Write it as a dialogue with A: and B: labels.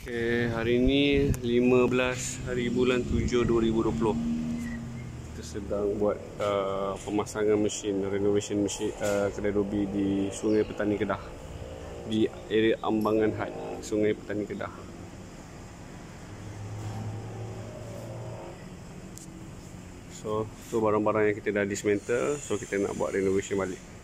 A: Okay, hari ini 15 hari bulan 7 2020 Kita sedang buat uh, pemasangan mesin Renovation mesin uh, kedai dobi di Sungai Petani Kedah. Di area Ambangan Had Sungai Petani Kedah. So, tu barang-barang yang kita dah dismantle So, kita nak buat renovation balik.